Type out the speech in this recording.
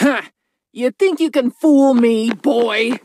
Huh. You think you can fool me, boy?